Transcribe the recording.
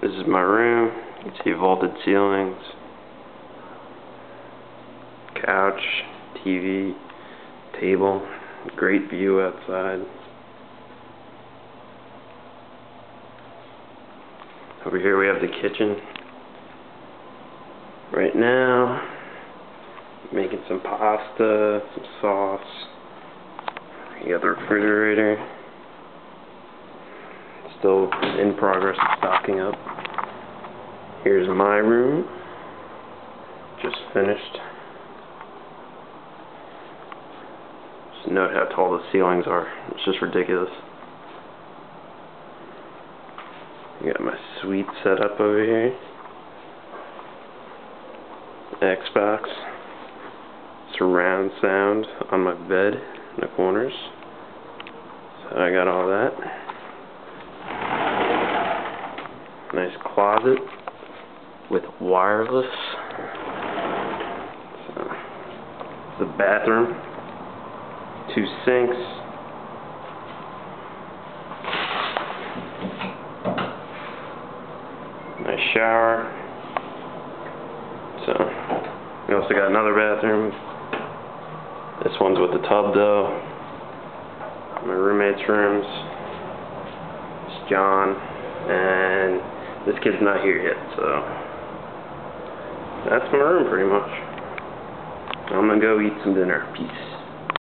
This is my room. You can see vaulted ceilings, couch, TV, table, great view outside. Over here we have the kitchen. Right now, making some pasta, some sauce. You got the refrigerator. Still in progress of stocking up. Here's my room. Just finished. Just note how tall the ceilings are. It's just ridiculous. You got my suite set up over here. Xbox. Surround sound on my bed in the corners. So I got all that. Nice closet with wireless. So, the bathroom. Two sinks. Nice shower. So, we also got another bathroom. This one's with the tub though. My roommate's rooms. It's John. This kid's not here yet, so that's my room pretty much. I'm gonna go eat some dinner. Peace.